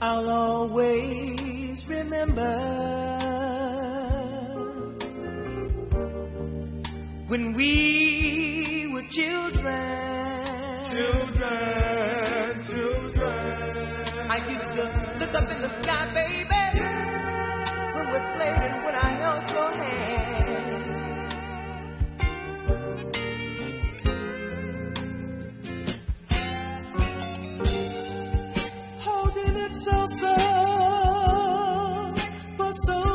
I'll always remember when we were children. Children, children. I used to look up in the sky, baby,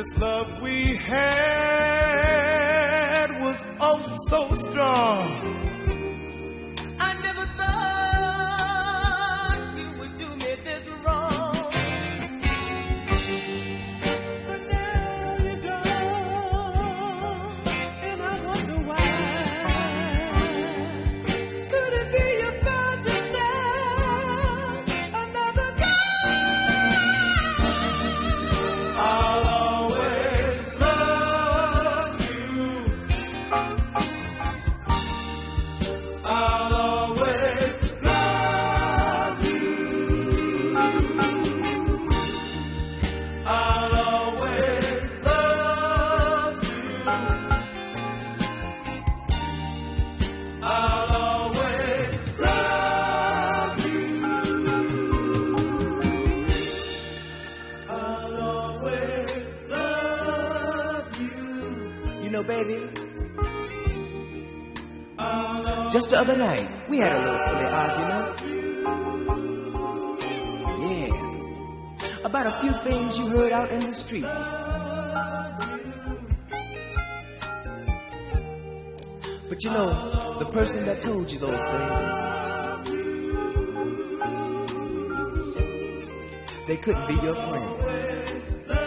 This love we had was oh so strong. Just the other night, we had a little silly argument. About a few things you heard out in the streets. But you know, the person that told you those things, they couldn't be your friend.